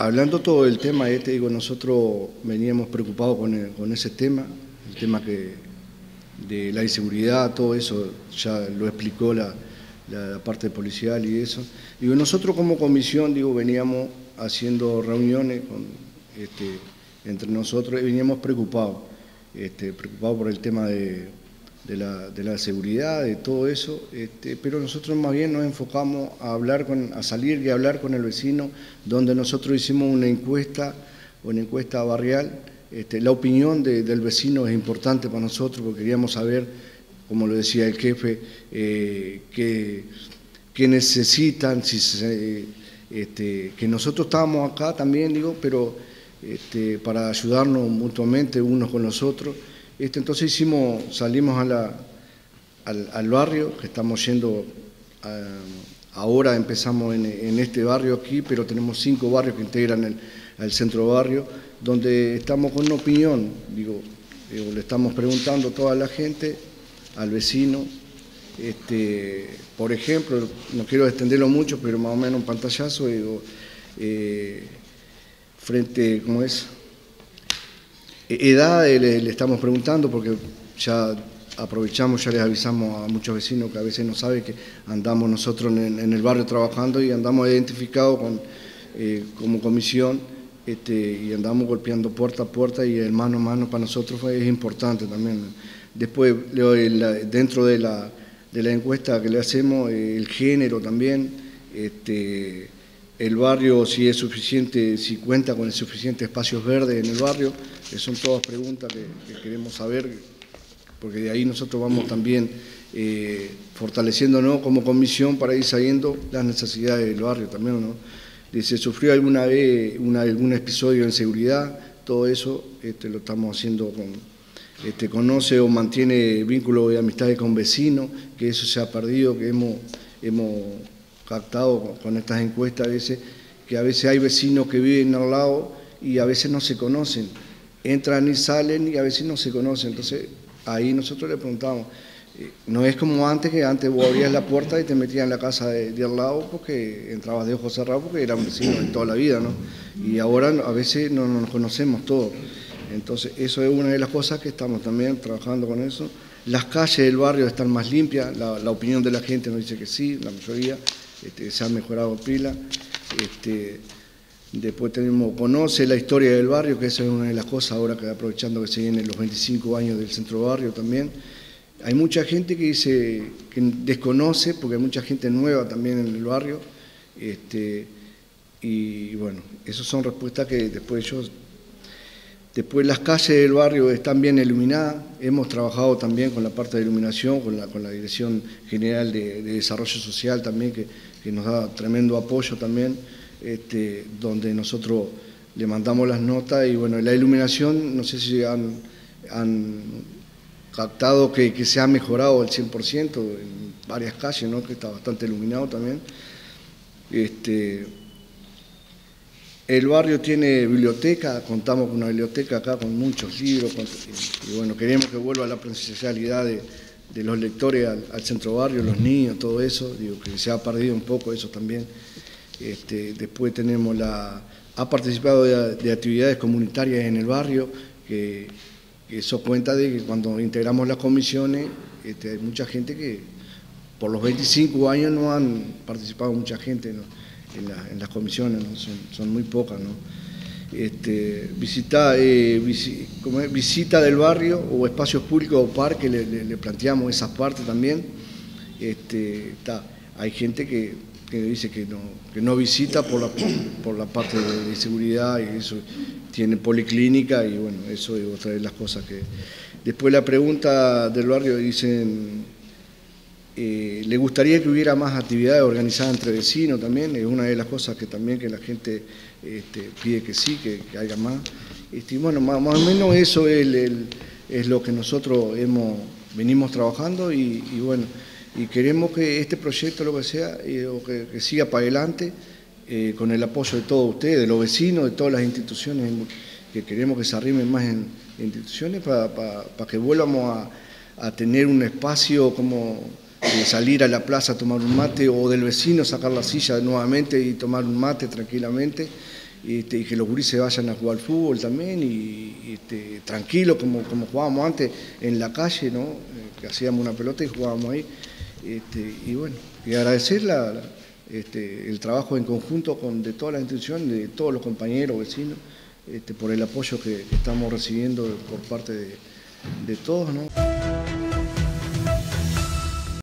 hablando todo el tema este, digo, nosotros veníamos preocupados con, ese tema, el tema que de la inseguridad, todo eso, ya lo explicó la, parte policial y eso. Digo, nosotros como comisión, digo, veníamos haciendo reuniones con, este, entre nosotros y veníamos preocupados, este, preocupados por el tema de, la, seguridad, de todo eso, este, pero nosotros más bien nos enfocamos a hablar con, a salir y a hablar con el vecino, donde nosotros hicimos una encuesta, una encuesta barrial, este, la opinión del vecino es importante para nosotros porque queríamos saber, como lo decía el jefe, eh, qué, necesitan, si este, que nosotros estábamos acá también, digo, pero este, para ayudarnos mutuamente unos con los otros. Este, entonces hicimos, salimos al, barrio, que estamos yendo, ahora empezamos en, este barrio aquí, pero tenemos cinco barrios que integran el centro barrio, donde estamos con una opinión, digo, le estamos preguntando a toda la gente, al vecino, este, por ejemplo, no quiero extenderlo mucho, pero más o menos un pantallazo, digo, eh, frente, ¿cómo es? Edad eh, le, estamos preguntando porque ya aprovechamos, ya les avisamos a muchos vecinos que a veces no saben que andamos nosotros en, el barrio trabajando y andamos identificados con, eh, como comisión este, y andamos golpeando puerta a puerta y el mano a mano para nosotros es importante también. Después, dentro de la, de la encuesta que le hacemos, eh, el género también, este, el barrio si es suficiente, si cuenta con el suficiente espacios verdes en el barrio, son todas preguntas que, queremos saber, porque de ahí nosotros vamos también eh, fortaleciéndonos como comisión para ir sabiendo las necesidades del barrio también, ¿no? ¿Se sufrió alguna vez algún episodio de seguridad? Todo eso este, lo estamos haciendo con, este, conoce o mantiene vínculos de amistades con vecinos, que eso se ha perdido, que hemos, hemos captado con estas encuestas a veces, que a veces hay vecinos que viven al lado y a veces no se conocen, entran y salen y a veces no se conocen, entonces ahí nosotros le preguntamos, eh, no es como antes, que antes vos abrías la puerta y te metías en la casa de, al lado porque entrabas de ojos cerrados porque eran vecinos de toda la vida, ¿no? Y ahora a veces no, nos conocemos todos. Entonces, eso es una de las cosas que estamos también trabajando con eso. Las calles del barrio están más limpias, la, opinión de la gente nos dice que sí, la mayoría. Este, se ha mejorado pila. Este, después tenemos, conoce la historia del barrio, que esa es una de las cosas ahora que aprovechando que se vienen los 25 años del centro barrio también. Hay mucha gente que dice, que desconoce, porque hay mucha gente nueva también en el barrio. Este, y bueno, esas son respuestas que después yo Después las calles del barrio están bien iluminadas, hemos trabajado también con la parte de iluminación, con la, con la Dirección General de, Desarrollo Social también, que, nos da tremendo apoyo también, este, donde nosotros le mandamos las notas y bueno, la iluminación, no sé si han, captado que, se ha mejorado al 100% en varias calles, ¿no? que está bastante iluminado también. Este, el barrio tiene biblioteca, contamos con una biblioteca acá con muchos libros, y, bueno, queremos que vuelva la presencialidad de, los lectores al, centro barrio, los niños, todo eso, digo que se ha perdido un poco eso también. Este, después tenemos la, ha participado de, actividades comunitarias en el barrio, que, eso cuenta de que cuando integramos las comisiones, este, hay mucha gente que por los 25 años no han participado mucha gente, ¿no? En, las comisiones, son, muy pocas. ¿no? Este, visita, eh, visita del barrio o espacios públicos o parques, le, planteamos esas partes también. Este, hay gente que, dice que no, que no visita por la, por la parte de, seguridad y eso tiene policlínica y bueno, eso es otra de las cosas que... Después la pregunta del barrio dicen eh, le gustaría que hubiera más actividades organizadas entre vecinos también, es una de las cosas que también que la gente este, pide que sí, que, haya más. Este, bueno, más, o menos eso es, lo que nosotros hemos, venimos trabajando y, bueno, y queremos que este proyecto, lo que sea, eh, que, siga para adelante eh, con el apoyo de todos ustedes, de los vecinos, de todas las instituciones, que queremos que se arrimen más en, instituciones para, que vuelvamos a tener un espacio como salir a la plaza a tomar un mate o del vecino sacar la silla nuevamente y tomar un mate tranquilamente. este, y que los gurises vayan a jugar fútbol también y, este, tranquilo como, como jugábamos antes en la calle, ¿no? Eh, que hacíamos una pelota y jugábamos ahí. Este, y bueno, y agradecer el trabajo en conjunto con, de todas las instituciones, de todos los compañeros, vecinos, por el apoyo que, estamos recibiendo por parte de, de todos. ¿no?